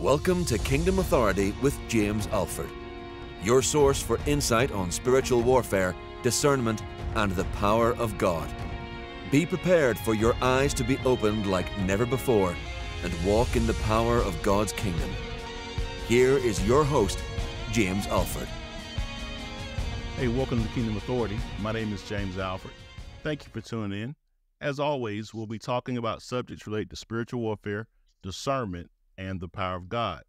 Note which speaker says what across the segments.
Speaker 1: Welcome to Kingdom Authority with James Alford, your source for insight on spiritual warfare, discernment, and the power of God. Be prepared for your eyes to be opened like never before and walk in the power of God's kingdom. Here is your host, James Alford.
Speaker 2: Hey, welcome to Kingdom Authority. My name is James Alford. Thank you for tuning in. As always, we'll be talking about subjects related to spiritual warfare, discernment, and the power of God.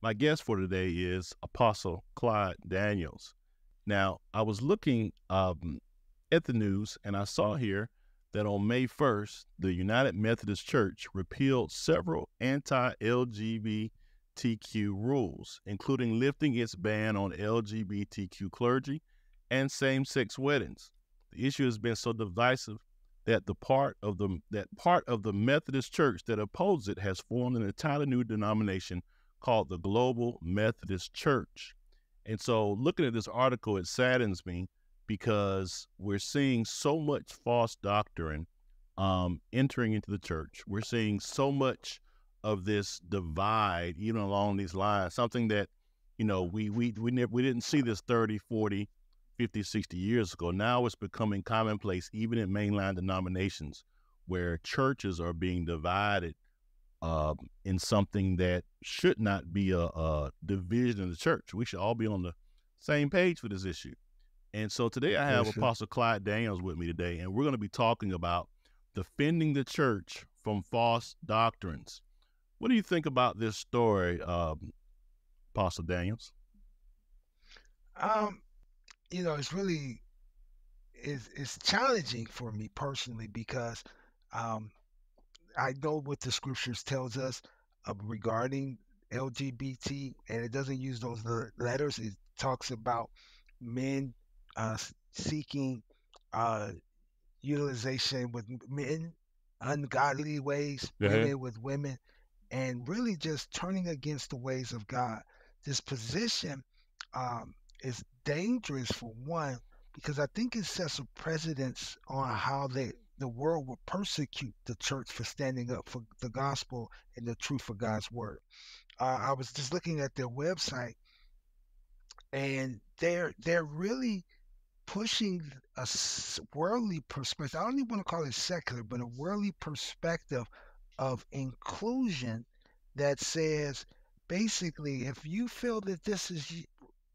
Speaker 2: My guest for today is Apostle Clyde Daniels. Now, I was looking um, at the news and I saw here that on May 1st, the United Methodist Church repealed several anti LGBTQ rules, including lifting its ban on LGBTQ clergy and same sex weddings. The issue has been so divisive that the part of the that part of the Methodist Church that opposes it has formed an entirely new denomination called the Global Methodist Church. And so looking at this article, it saddens me because we're seeing so much false doctrine um, entering into the church. We're seeing so much of this divide, even along these lines, something that, you know, we we we we didn't see this 30, 40, 50, 60 years ago. Now it's becoming commonplace, even in mainline denominations, where churches are being divided uh, in something that should not be a, a, division in the church. We should all be on the same page for this issue. And so today I have yes, Apostle Clyde Daniels with me today, and we're going to be talking about defending the church from false doctrines. What do you think about this story, um, Apostle Daniels?
Speaker 3: Um, you know, it's really it's it's challenging for me personally because um, I know what the scriptures tells us uh, regarding LGBT, and it doesn't use those letters. It talks about men uh, seeking uh, utilization with men, ungodly ways, women with women, and really just turning against the ways of God. This position um, is dangerous for one because I think it sets a precedence on how they the world will persecute the church for standing up for the gospel and the truth of God's word. Uh, I was just looking at their website, and they're they're really pushing a worldly perspective. I don't even want to call it secular, but a worldly perspective of inclusion that says basically if you feel that this is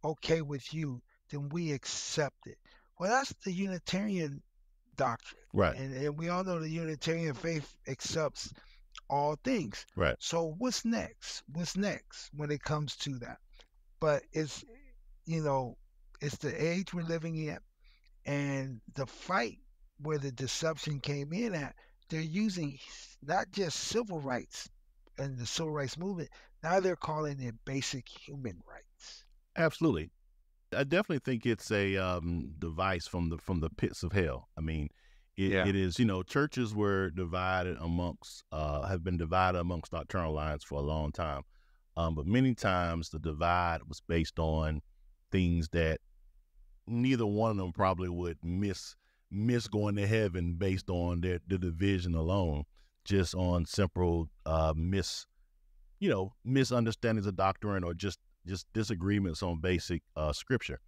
Speaker 3: okay with you, then we accept it. Well, that's the Unitarian doctrine.
Speaker 2: Right.
Speaker 3: And, and we all know the Unitarian faith accepts all things.
Speaker 2: Right.
Speaker 3: So what's next? What's next when it comes to that? But it's, you know, it's the age we're living in and the fight where the deception came in at, they're using not just civil rights and the civil rights movement, now they're calling it basic human rights.
Speaker 2: Absolutely. I definitely think it's a um, device from the from the pits of hell. I mean, it, yeah. it is. You know, churches were divided amongst uh, have been divided amongst doctrinal lines for a long time, um, but many times the divide was based on things that neither one of them probably would miss miss going to heaven based on their the division alone, just on simple uh, mis you know misunderstandings of doctrine or just just disagreements on basic uh, scripture.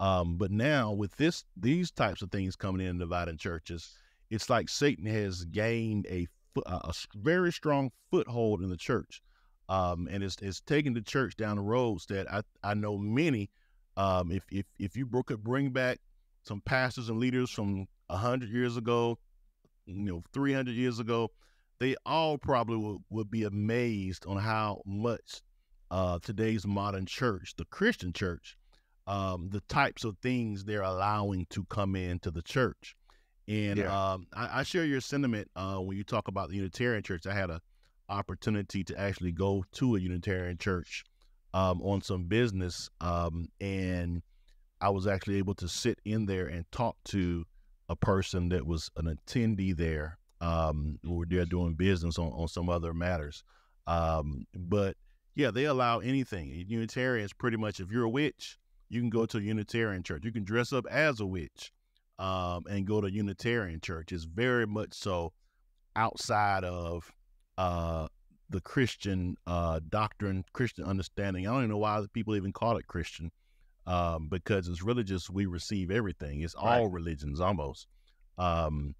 Speaker 2: Um, but now with this, these types of things coming in dividing churches, it's like Satan has gained a, a very strong foothold in the church, um, and it's, it's taking the church down the roads that I, I know many. Um, if if if you could bring back some pastors and leaders from hundred years ago, you know, three hundred years ago, they all probably would, would be amazed on how much uh, today's modern church, the Christian church, um, the types of things they're allowing to come into the church. And yeah. um, I, I, share your sentiment uh, when you talk about the Unitarian church. I had a opportunity to actually go to a Unitarian church um, on some business, um, and I was actually able to sit in there and talk to a person that was an attendee there. Um, who they're doing business on, on some other matters. Um, but yeah, they allow anything. Unitarians, pretty much, if you're a witch, you can go to a Unitarian church. You can dress up as a witch um, and go to Unitarian church. It's very much so outside of uh, the Christian uh, doctrine, Christian understanding. I don't even know why people even call it Christian, um, because it's really just we receive everything. It's right. all religions almost, um,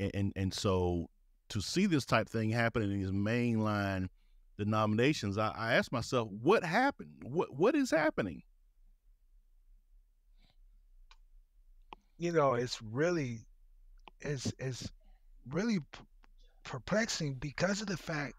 Speaker 2: and, and and so to see this type thing happening in these mainline denominations, I, I ask myself, what happened? What what is happening?
Speaker 3: You know, it's really, it's it's really perplexing because of the fact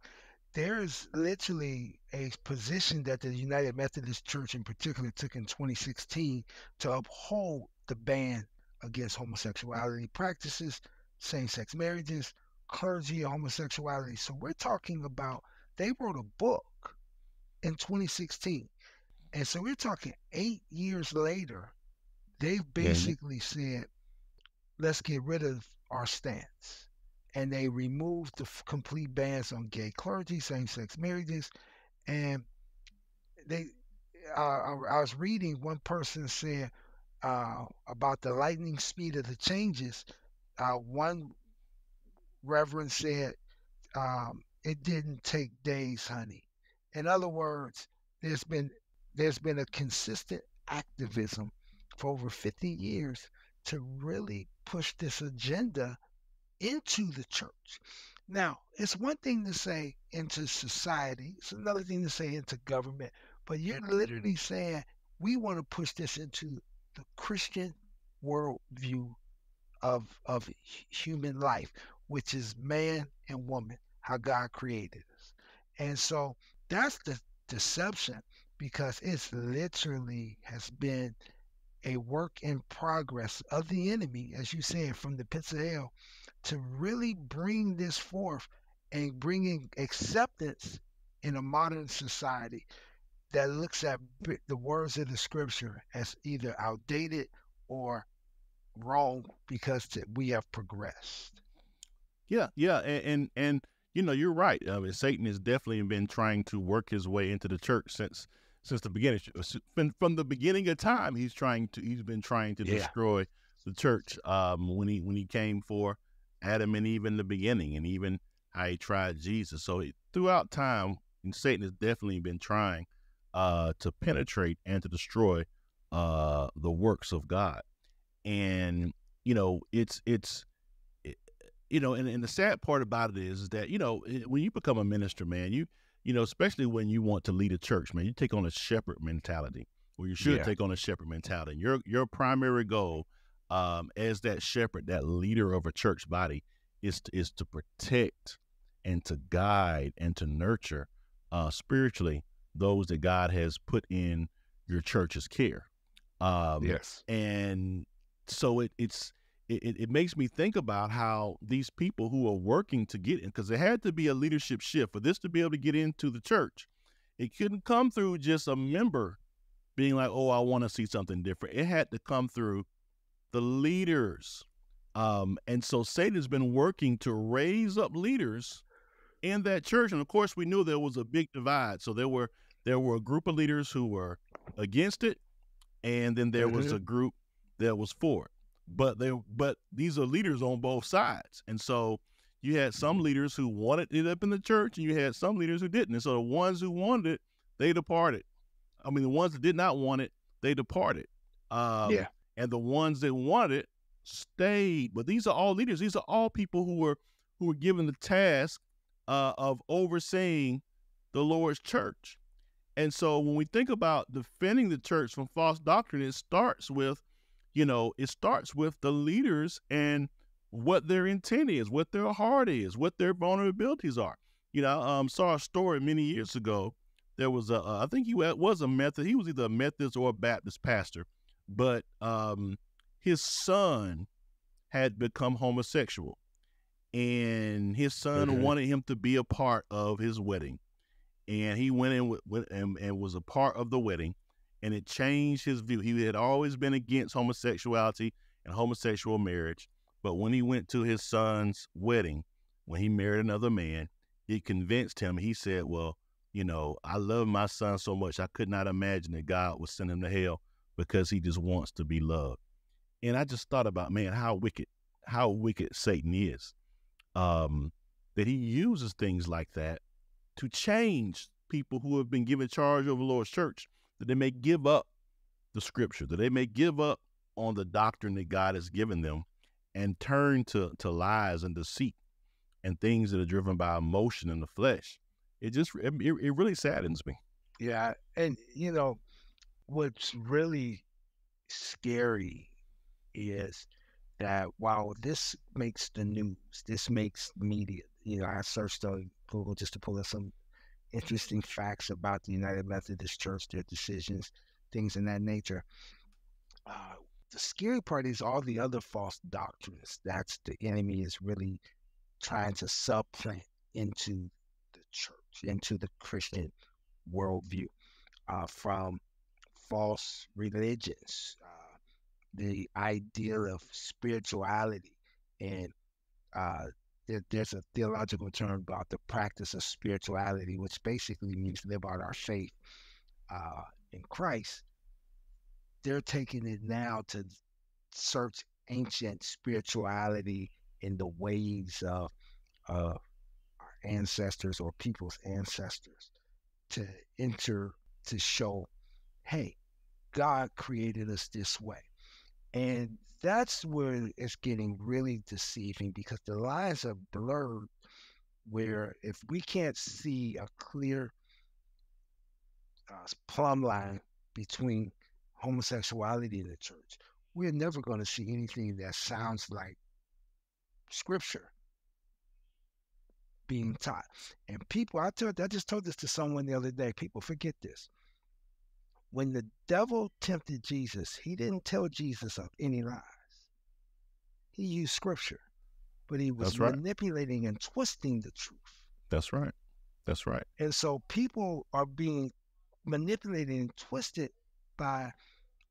Speaker 3: there's literally a position that the United Methodist Church in particular took in 2016 to uphold the ban against homosexuality practices, same-sex marriages, clergy homosexuality. So we're talking about they wrote a book in 2016. And so we're talking eight years later, they've basically said, let's get rid of our stance and they removed the complete bans on gay clergy, same-sex marriages, and they. Uh, I, was reading one person said uh, about the lightning speed of the changes. Uh, one reverend said um, it didn't take days, honey. In other words, there's been there's been a consistent activism for over 50 years to really push this agenda into the church. Now, it's one thing to say into society, it's another thing to say into government, but you're literally saying we want to push this into the Christian worldview of of human life, which is man and woman, how God created us. And so that's the deception because it's literally has been a work in progress of the enemy, as you said, from the pits of hell to really bring this forth and bringing acceptance in a modern society that looks at the words of the scripture as either outdated or wrong because we have progressed.
Speaker 2: Yeah, yeah, and and, and you know you're right. I mean, Satan has definitely been trying to work his way into the church since since the beginning. From the beginning of time, he's trying to he's been trying to yeah. destroy the church. Um, when he when he came for Adam and Eve in the beginning, and even how he tried Jesus. So throughout time, Satan has definitely been trying uh, to penetrate and to destroy uh, the works of God. And you know, it's it's it, you know, and, and the sad part about it is, is that you know when you become a minister, man, you you know, especially when you want to lead a church, man, you take on a shepherd mentality, or you should yeah. take on a shepherd mentality. Your your primary goal um, as that shepherd, that leader of a church body, is to, is to protect and to guide and to nurture uh, spiritually those that God has put in your church's care.
Speaker 3: Um, yes,
Speaker 2: and so it it's it, it makes me think about how these people who are working to get in, because there had to be a leadership shift for this to be able to get into the church. It couldn't come through just a member being like, "Oh, I want to see something different." It had to come through the leaders. Um, and so Satan has been working to raise up leaders in that church. And of course, we knew there was a big divide. So there were there were a group of leaders who were against it, and then there mm-hmm. was a group that was for it. But they but these are leaders on both sides. And so you had some leaders who wanted it up in the church, and you had some leaders who didn't. And so the ones who wanted it, they departed. I mean, the ones that did not want it, they departed. Um, yeah and the ones that wanted it stayed. But these are all leaders. These are all people who were who were given the task uh, of overseeing the Lord's church. And so when we think about defending the church from false doctrine, it starts with, you know, it starts with the leaders and what their intent is, what their heart is, what their vulnerabilities are. You know, um, saw a story many years ago. There was a, uh, I think he was a Methodist. He was either a Methodist or a Baptist pastor, but um, his son had become homosexual, and his son wanted him to be a part of his wedding, and he went in with, with and, and was a part of the wedding, and it changed his view. He had always been against homosexuality and homosexual marriage, but when he went to his son's wedding, when he married another man, it convinced him. He said, "Well." You know, I love my son so much. I could not imagine that God would send him to hell because he just wants to be loved. And I just thought about, man, how wicked, how wicked Satan is. Um, that he uses things like that to change people who have been given charge over the Lord's church, that they may give up the scripture, that they may give up on the doctrine that God has given them and turn to, to lies and deceit and things that are driven by emotion in the flesh. It just, it, it really saddens me.
Speaker 3: Yeah. And, you know, what's really scary is that while this makes the news, this makes media, you know, I searched on Google just to pull up some interesting facts about the United Methodist Church, their decisions, things in that nature. Uh, the scary part is all the other false doctrines that's the enemy is really trying to supplant into the church, into the Christian worldview, uh, from false religions, uh, the idea of spirituality, and uh, there, there's a theological term about the practice of spirituality, which basically means live out our faith uh, in Christ. They're taking it now to search ancient spirituality in the ways of uh, our ancestors or people's ancestors to enter to show, hey, God created us this way. And that's where it's getting really deceiving because the lines are blurred. Where if we can't see a clear uh, plumb line between homosexuality in the church, we're never going to see anything that sounds like scripture being taught. And people, I told, I just told this to someone the other day. People forget this. When the devil tempted Jesus, he didn't tell Jesus of any lies. He used scripture, but he was right. manipulating and twisting the truth.
Speaker 2: That's right. That's right.
Speaker 3: And so people are being manipulated and twisted by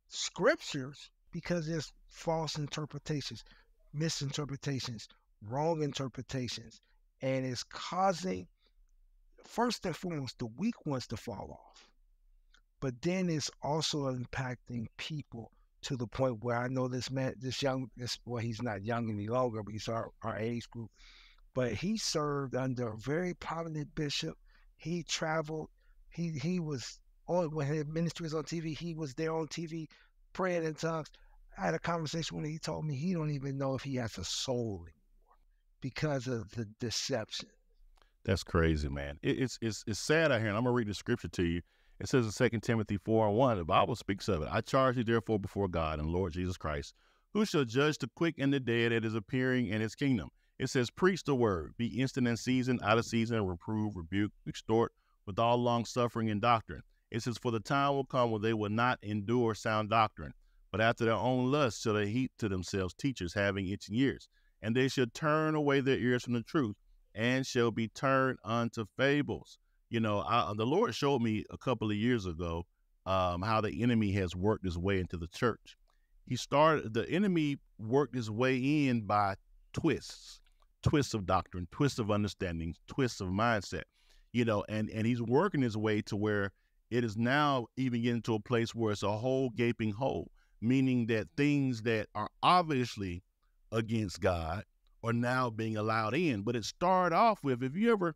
Speaker 3: scriptures because there's false interpretations, misinterpretations, wrong interpretations, and it's causing first and foremost the weak ones to fall off but then it's also impacting people to the point where I know this man, this young, this well, he's not young any longer, but he's our, our age group. But he served under a very prominent bishop. He traveled. He he was on when his ministry was on TV. He was there on TV praying in tongues. I had a conversation when he told me he don't even know if he has a soul anymore because of the deception.
Speaker 2: That's crazy, man. It, it's it's it's sad out here, and I'm gonna read the scripture to you. It says in 2 Timothy 4 and 1, the Bible speaks of it. I charge you therefore before God and Lord Jesus Christ, who shall judge the quick and the dead at his appearing in his kingdom. It says, Preach the word, be instant in season, out of season, reprove, rebuke, extort, with all long suffering and doctrine. It says, For the time will come when they will not endure sound doctrine, but after their own lust shall they heap to themselves teachers having itching ears. And they shall turn away their ears from the truth, and shall be turned unto fables. You know, I, the Lord showed me a couple of years ago um, how the enemy has worked his way into the church. He started, the enemy worked his way in by twists, twists of doctrine, twists of understanding, twists of mindset, you know, and, and he's working his way to where it is now even getting to a place where it's a whole gaping hole, meaning that things that are obviously against God are now being allowed in. But it started off with, if you ever,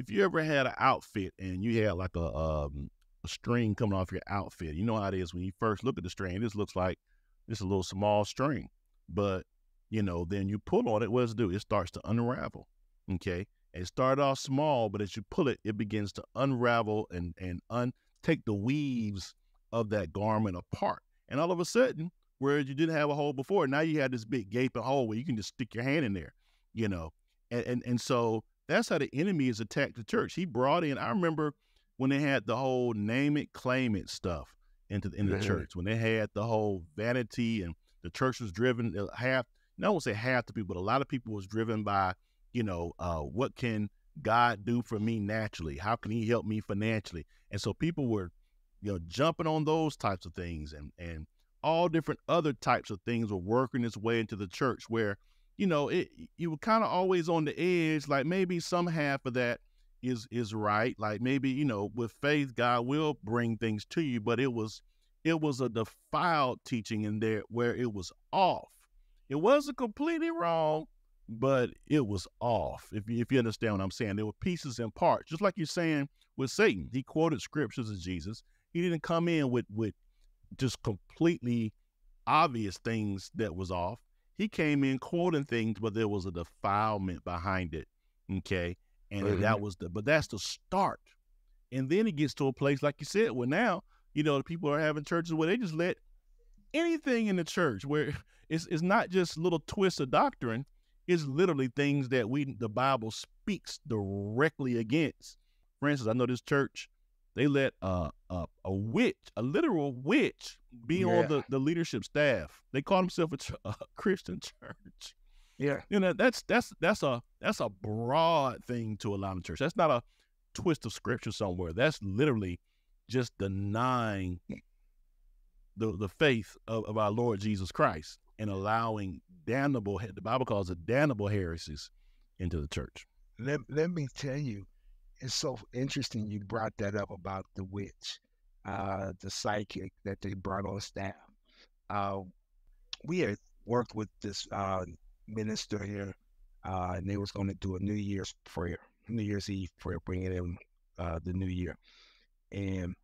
Speaker 2: if you ever had an outfit and you had like a um, a string coming off your outfit, you know how it is when you first look at the string. This looks like this a little small string, but you know then you pull on it. What does it do? It starts to unravel. Okay, it started off small, but as you pull it, it begins to unravel and and un take the weaves of that garment apart. And all of a sudden, whereas you didn't have a hole before, now you have this big gaping hole where you can just stick your hand in there. You know, and and, and so that's how the enemy has attacked the church. He brought in, I remember when they had the whole name it, claim it stuff into the, in the mm-hmm. church, when they had the whole vanity and the church was driven uh, half, I won't say half the people, but a lot of people was driven by, you know, uh, what can God do for me naturally? How can he help me financially? And so people were, you know, jumping on those types of things and, and all different other types of things were working its way into the church where you know, it you were kind of always on the edge. Like maybe some half of that is is right. Like maybe you know, with faith, God will bring things to you. But it was it was a defiled teaching in there where it was off. It wasn't completely wrong, but it was off. If you, if you understand what I'm saying, there were pieces and parts. Just like you're saying with Satan, he quoted scriptures of Jesus. He didn't come in with with just completely obvious things that was off. He came in quoting things, but there was a defilement behind it. Okay. And mm-hmm. that was the, but that's the start. And then it gets to a place, like you said, where now, you know, the people are having churches where they just let anything in the church where it's, it's not just little twists of doctrine. It's literally things that we, the Bible speaks directly against. For instance, I know this church, they let uh, uh, a witch, a literal witch, be yeah. on the, the leadership staff. They call themselves a, a Christian church.
Speaker 3: Yeah,
Speaker 2: you know that's that's that's a that's a broad thing to allow the church. That's not a twist of scripture somewhere. That's literally just denying the the faith of, of our Lord Jesus Christ and allowing damnable the Bible calls it damnable heresies into the church.
Speaker 3: Let let me tell you, it's so interesting you brought that up about the witch, uh, the psychic that they brought on staff. Uh, we had worked with this uh, minister here, uh, and they was going to do a New Year's prayer, New Year's Eve prayer, bringing in uh, the new year. And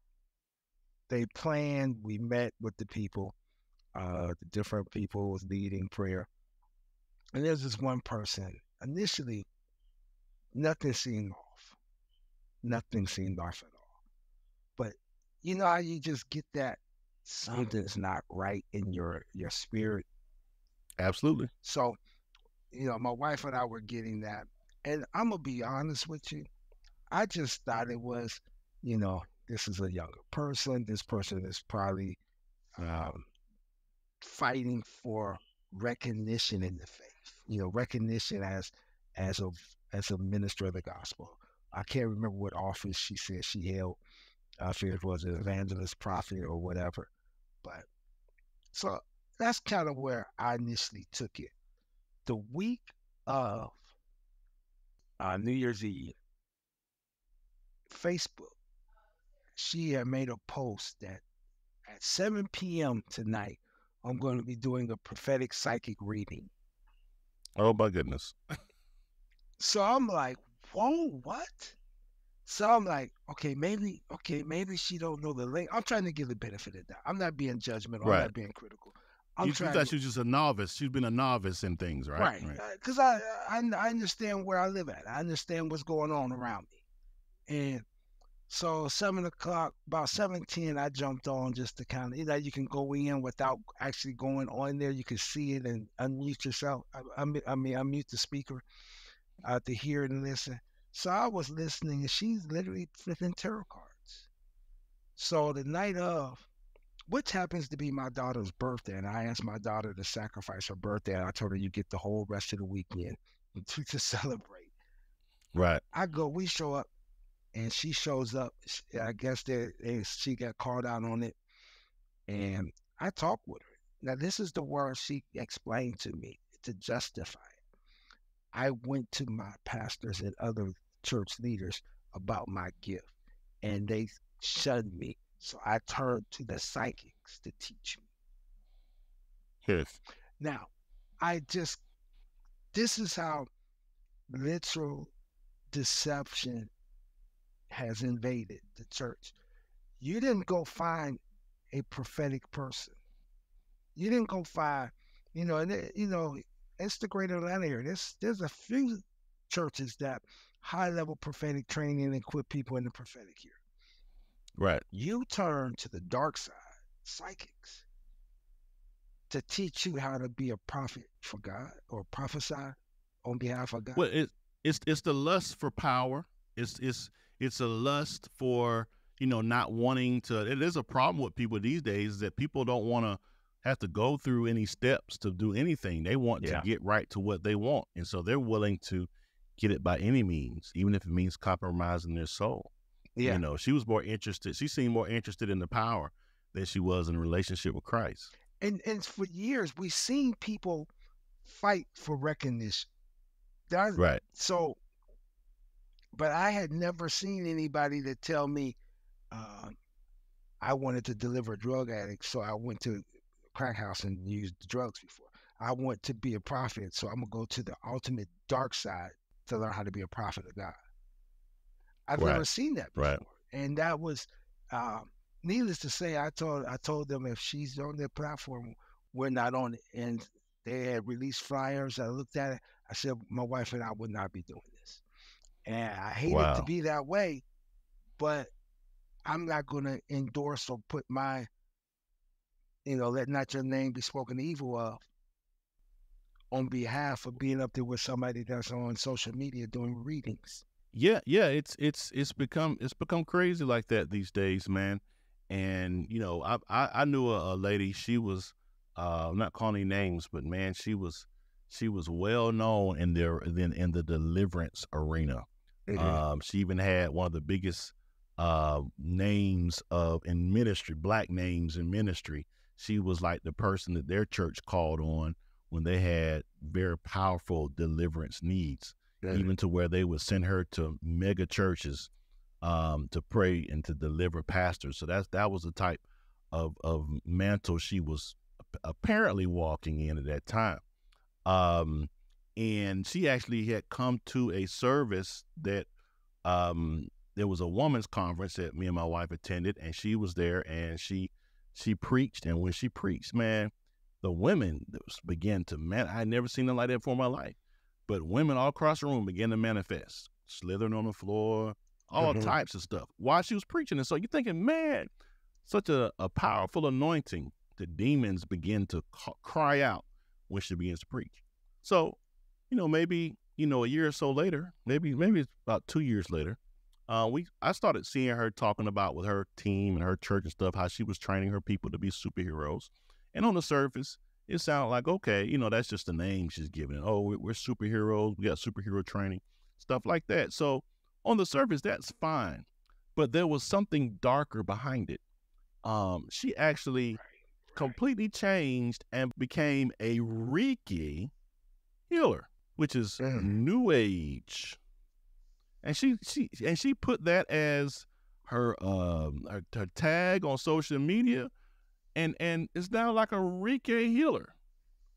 Speaker 3: they planned, we met with the people, uh, the different people was leading prayer. And there's this one person, initially, nothing seemed. Nothing seemed off at all. But you know how you just get that something's not right in your your spirit.
Speaker 2: Absolutely.
Speaker 3: So you know, my wife and I were getting that. And I'm gonna be honest with you. I just thought it was, you know, this is a younger person. This person is probably um, fighting for recognition in the faith. You know, recognition as as a as a minister of the gospel. I can't remember what office she said she held. I feel it was an evangelist, prophet, or whatever. But so that's kind of where I initially took it the week of uh, New Year's Eve, Facebook, she had made a post that at 7 p.m. tonight, I'm going to be doing a prophetic psychic reading.
Speaker 2: Oh my goodness.
Speaker 3: so I'm like, whoa, what? So I'm like, okay, maybe, okay, maybe she don't know the link. I'm trying to give the benefit of that. I'm not being judgmental. Right. I'm not being critical.
Speaker 2: I'm you, trying thought to, she was just a novice. She's been a novice in things, right?
Speaker 3: Right. Because right. Uh, I, I I understand where I live at. I understand what's going on around me, and so seven o'clock, about seven ten, I jumped on just to kind of you know you can go in without actually going on there. You can see it and unmute yourself. I, I, mean I mean unmute the speaker uh, to hear and listen. So I was listening, and she's literally flipping tarot cards. So the night of, which happens to be my daughter's birthday. And I asked my daughter to sacrifice her birthday. And I told her, you get the whole rest of the weekend to, to celebrate.
Speaker 2: Right.
Speaker 3: I go, we show up, and she shows up. I guess that she got called out on it. And I talked with her. Now, this is the word she explained to me to justify. I went to my pastors and other church leaders about my gift, and they shunned me so I turned to the psychics to teach me.
Speaker 2: Yes.
Speaker 3: Now, I just, this is how literal deception has invaded the church. You didn't go find a prophetic person. You didn't go find, you know, and eh, you know, it's the great Atlanta area. There's there's a few churches that high level prophetic training and equip people in the prophetic here.
Speaker 2: Right.
Speaker 3: You turn to the dark side, psychics, to teach you how to be a prophet for God or prophesy on behalf of God.
Speaker 2: Well, it, it's it's the lust for power. It's it's it's a lust for you know not wanting to. It is a problem with people these days that people don't want to have to go through any steps to do anything. They want yeah. to get right to what they want, and so they're willing to get it by any means, even if it means compromising their soul. Yeah. You know, she was more interested. She seemed more interested in the power than she was in a relationship with Christ.
Speaker 3: And and for years we've seen people fight for recognition. That,
Speaker 2: right.
Speaker 3: So, but I had never seen anybody to tell me uh, I wanted to deliver a drug addicts, so I went to crack house and used drugs before. I want to be a prophet, so I'm gonna go to the ultimate dark side to learn how to be a prophet of God. I've right. never seen that before, right. and that was, um, needless to say, I told I told them if she's on their platform, we're not on it, and they had released flyers. I looked at it. I said, my wife and I would not be doing this, and I hate wow. it to be that way, but I'm not going to endorse or put my, you know, let not your name be spoken evil of on behalf of being up there with somebody that's on social media doing readings.
Speaker 2: Yeah, yeah, it's it's it's become it's become crazy like that these days, man. And you know, I I, I knew a, a, lady. She was uh, I'm not calling names, but man, she was she was well known in their in, in the deliverance arena. Mm-hmm. Um, she even had one of the biggest uh, names of in ministry, black names in ministry. She was like the person that their church called on when they had very powerful deliverance needs, even to where they would send her to mega churches um, to pray and to deliver pastors. So that's that was the type of of mantle she was apparently walking in at that time. Um, and she actually had come to a service that um, there was a woman's conference that me and my wife attended, and she was there, and she she preached, and when she preached, man, the women began to man. I had never seen them like that before in my life, but women all across the room began to manifest, slithering on the floor, all mm-hmm. types of stuff while she was preaching. And so you're thinking, man, such a, a powerful anointing. The demons begin to ca- cry out when she begins to preach. So, you know, maybe you know a year or so later, maybe maybe it's about two years later, uh, we I started seeing her talking about with her team and her church and stuff how she was training her people to be superheroes. And on the surface, it sounded like, okay, you know, that's just the name she's giving it. Oh, we're superheroes. We got superhero training, stuff like that. So on the surface, that's fine. But there was something darker behind it. Um, she actually completely changed and became a Reiki healer, which is mm. new age. And she she and she put that as her um her, her tag on social media and and it's now like a Reiki healer,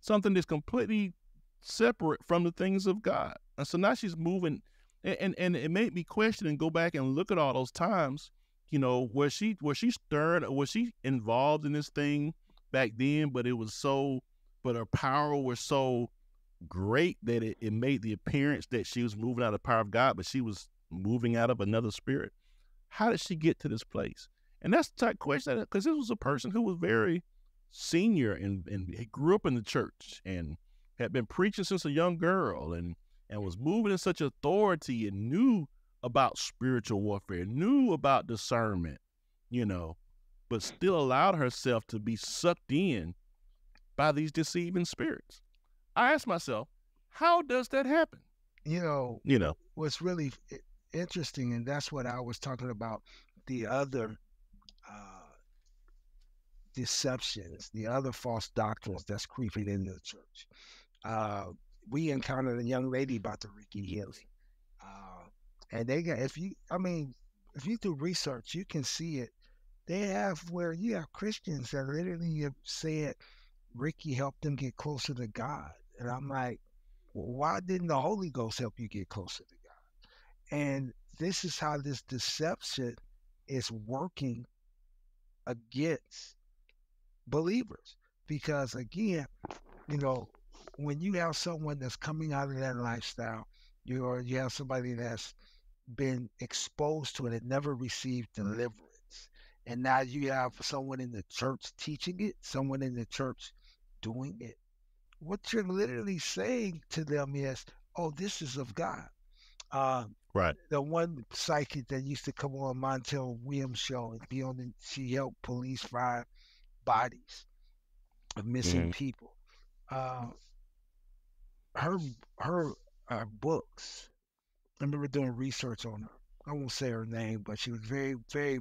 Speaker 2: something that's completely separate from the things of God. And so now she's moving, and and, and it made me question and go back and look at all those times. You know, where she where she stirred? Was she involved in this thing back then? But it was so, but her power was so great that it, it made the appearance that she was moving out of the power of God, but she was moving out of another spirit. How did she get to this place? And that's the type question because this was a person who was very senior and, and he grew up in the church and had been preaching since a young girl and, and was moving in such authority and knew about spiritual warfare, knew about discernment, you know, but still allowed herself to be sucked in by these deceiving spirits. I asked myself, how does that happen?
Speaker 3: You know,
Speaker 2: you know,
Speaker 3: what's really interesting, and that's what I was talking about the other uh, deceptions, the other false doctrines that's creeping into the church. Uh, we encountered a young lady about the Ricky healing, uh, and they got if you, I mean, if you do research, you can see it. They have where you have Christians that literally have said Reiki helped them get closer to God, and I'm like, well, why didn't the Holy Ghost help you get closer to God? And this is how this deception is working against believers. Because again, you know, when you have someone that's coming out of that lifestyle, you or you have somebody that's been exposed to it and never received deliverance. And now you have someone in the church teaching it, someone in the church doing it. What you're literally saying to them is, oh, this is of God. Uh,
Speaker 2: Right.
Speaker 3: The one psychic that used to come on Montel Williams show and be on the, she helped police find bodies of missing mm-hmm. people. Uh, her her uh, books. I remember doing research on her. I won't say her name, but she was very very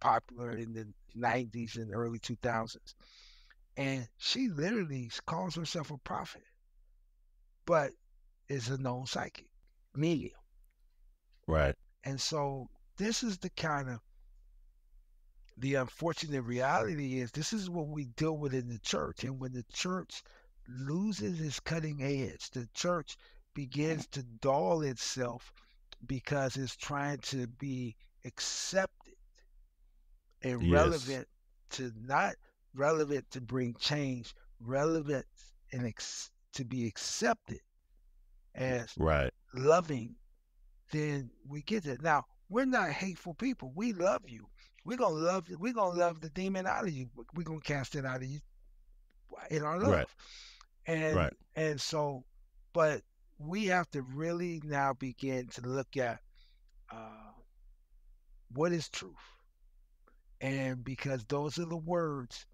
Speaker 3: popular in the '90s and early 2000s, and she literally calls herself a prophet, but is a known psychic medium.
Speaker 2: Right.
Speaker 3: And so this is the kind of the unfortunate reality is this is what we deal with in the church. And when the church loses its cutting edge. The church begins to dull itself because it's trying to be accepted and yes. relevant to not relevant to bring change, relevant and ex- to be accepted as
Speaker 2: right
Speaker 3: loving, then we get it. Now we're not hateful people. We love you. We're gonna love you. We're gonna love the demon out of you. We're gonna cast it out of you in our love.
Speaker 2: Right.
Speaker 3: And
Speaker 2: right.
Speaker 3: and so, but we have to really now begin to look at uh, what is truth, and because those are the words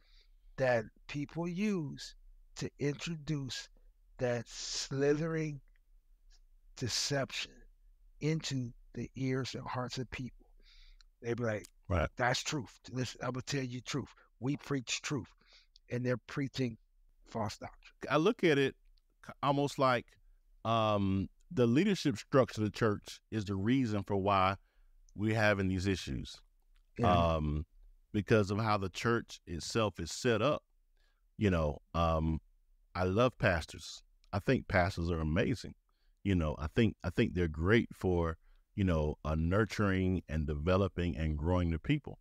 Speaker 3: that people use to introduce that slithering deception into the ears and hearts of people. They be like,
Speaker 2: right.
Speaker 3: that's truth. Listen, I will tell you truth. We preach truth. And they're preaching false doctrine.
Speaker 2: I look at it almost like um, the leadership structure of the church is the reason for why we're having these issues. Yeah. Um, because of how the church itself is set up. You know, um, I love pastors. I think pastors are amazing. You know, I think I think they're great for you know uh, nurturing and developing and growing the people.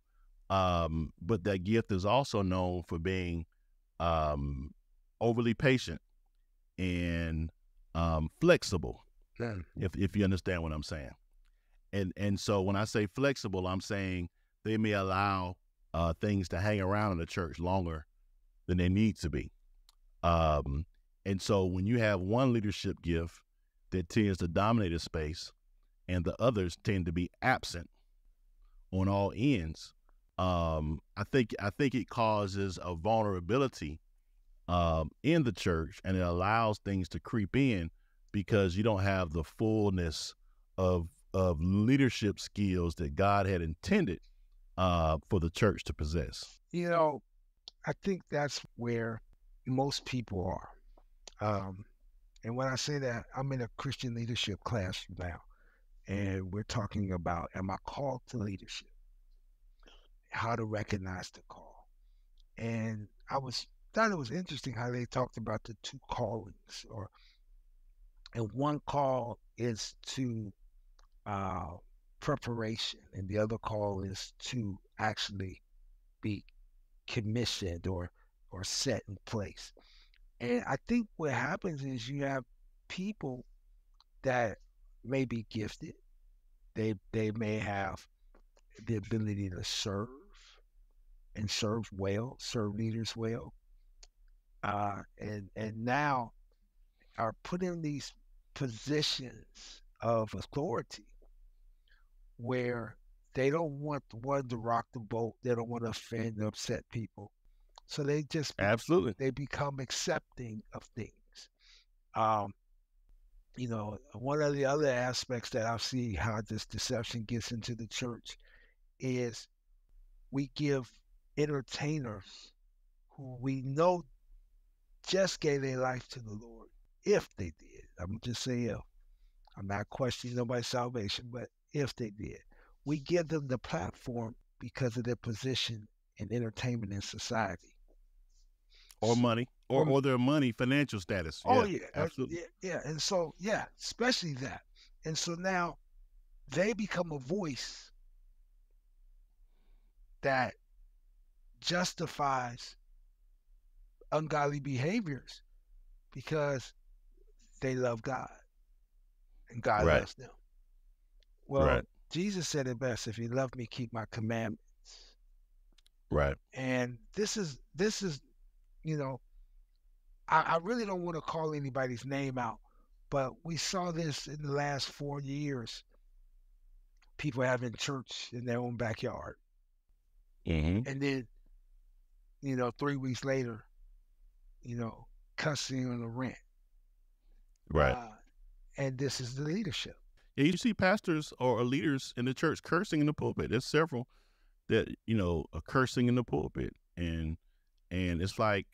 Speaker 2: Um, but that gift is also known for being um, overly patient and um, flexible.
Speaker 3: Yeah.
Speaker 2: If if you understand what I'm saying, and and so when I say flexible, I'm saying they may allow uh, things to hang around in the church longer than they need to be. Um, and so when you have one leadership gift that tends to dominate a space and the others tend to be absent on all ends, um, I think I think it causes a vulnerability um, in the church and it allows things to creep in because you don't have the fullness of of leadership skills that God had intended uh, for the church to possess?
Speaker 3: You know, I think that's where most people are. Um, and when I say that, I'm in a Christian leadership class now, and we're talking about am I called to leadership? How to recognize the call. And I was thought it was interesting how they talked about the two callings, or and one call is to uh, preparation, and the other call is to actually be commissioned or or set in place. And I think what happens is you have people that may be gifted. They they may have the ability to serve and serve well, serve leaders well. Uh, and and now are put in these positions of authority where they don't want one to rock the boat. They don't want to offend or upset people. So they just
Speaker 2: absolutely
Speaker 3: they become accepting of things. Um, you know, one of the other aspects that I see how this deception gets into the church is we give entertainers who we know just gave their life to the Lord, if they did. I'm just saying. I'm not questioning nobody's salvation, but if they did. We give them the platform because of their position in entertainment in society.
Speaker 2: Or money. Or, or, their money financial status.
Speaker 3: Oh yeah, yeah uh, absolutely. Yeah, yeah. And so yeah, especially that. And so now they become a voice that justifies ungodly behaviors because they love God and God right. loves them. Well, right. Jesus said it best: "If you love me, keep my commandments."
Speaker 2: Right.
Speaker 3: And this is this is, you know, I, I really don't want to call anybody's name out, but we saw this in the last four years. People having church in their own backyard,
Speaker 2: mm-hmm.
Speaker 3: and then, you know, three weeks later, you know, cussing on the rent.
Speaker 2: Right. Uh,
Speaker 3: and this is the leadership.
Speaker 2: Yeah, you see pastors or leaders in the church cursing in the pulpit. There's several that you know are cursing in the pulpit, and and it's like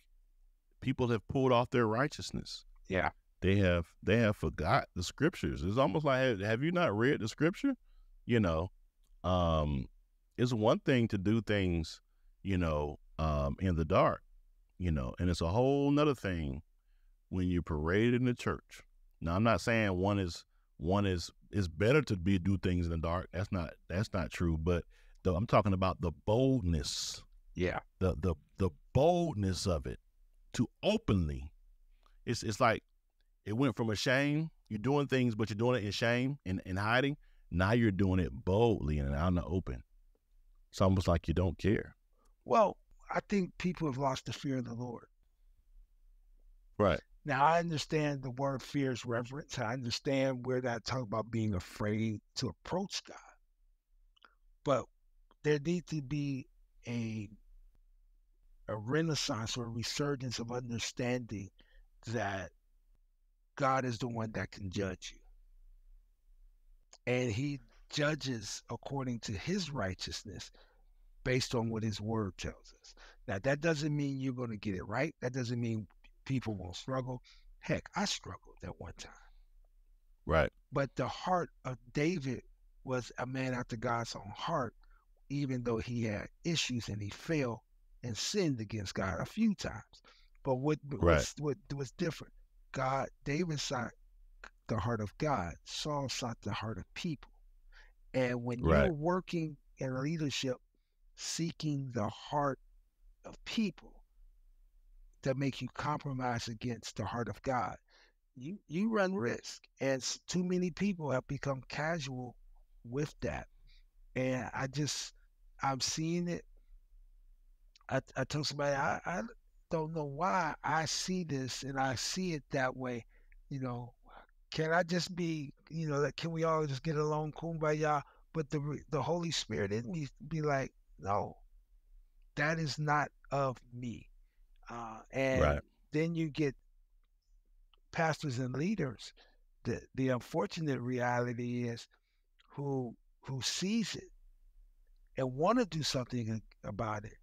Speaker 2: people have pulled off their righteousness.
Speaker 3: Yeah,
Speaker 2: they have they have forgot the scriptures. It's almost like have you not read the scripture? You know, um, it's one thing to do things, you know, um, in the dark, you know, and it's a whole nother thing when you parade in the church. Now, I'm not saying one is one is is better to be do things in the dark. That's not that's not true. But though I'm talking about the boldness.
Speaker 3: Yeah.
Speaker 2: The the the boldness of it to openly. It's it's like it went from a shame. You're doing things, but you're doing it in shame and, and hiding. Now you're doing it boldly and out in the open. It's almost like you don't care.
Speaker 3: Well, I think people have lost the fear of the Lord.
Speaker 2: Right.
Speaker 3: Now I understand the word fear is reverence. I understand where that talk about being afraid to approach God. But there needs to be a a renaissance or a resurgence of understanding that God is the one that can judge you. And he judges according to his righteousness based on what his word tells us. Now, that doesn't mean you're going to get it right. That doesn't mean people won't struggle. Heck, I struggled at one time.
Speaker 2: Right.
Speaker 3: But the heart of David was a man after God's own heart, even though he had issues and he failed and sinned against God a few times. But what right. was, what was different? God, David sought the heart of God. Saul sought the heart of people. And when right. you're working in leadership, seeking the heart of people that make you compromise against the heart of God, you you run risk. And too many people have become casual with that. And I just I'm seeing it. I, I told somebody I, I don't know why I see this and I see it that way. You know, can I just be, you know, that can we all just get along, kumbaya? But the the Holy Spirit in me be like, no, that is not of me. Uh, and right. then you get pastors and leaders. The the unfortunate reality is who who sees it and want to do something about it,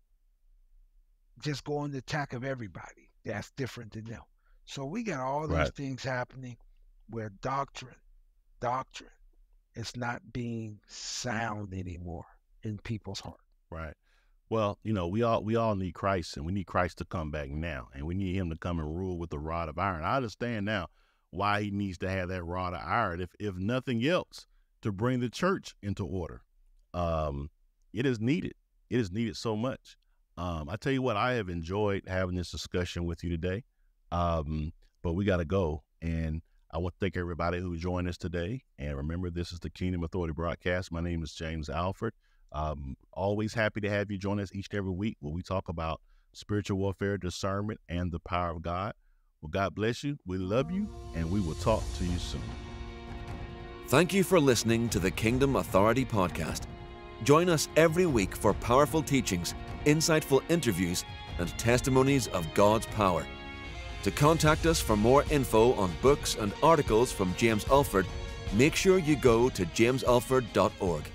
Speaker 3: just go on the attack of everybody that's different than them. So we got all these right. things happening where doctrine, doctrine is not being sound anymore in people's heart.
Speaker 2: Right. Well, you know, we all we all need Christ, and we need Christ to come back now, and we need Him to come and rule with the rod of iron. I understand now why He needs to have that rod of iron, if if nothing else, to bring the church into order. Um, it is needed. It is needed so much. Um, I tell you what, I have enjoyed having this discussion with you today. Um, but we got to go, and I want to thank everybody who joined us today. And remember, this is the Kingdom Authority broadcast. My name is James Alford. Um, always happy to have you join us each and every week where we talk about spiritual warfare, discernment, and the power of God. Well, God bless you. We love you, and we will talk to you soon.
Speaker 1: Thank you for listening to the Kingdom Authority Podcast. Join us every week for powerful teachings, insightful interviews, and testimonies of God's power. To contact us for more info on books and articles from James Alford, make sure you go to jamesalford.org.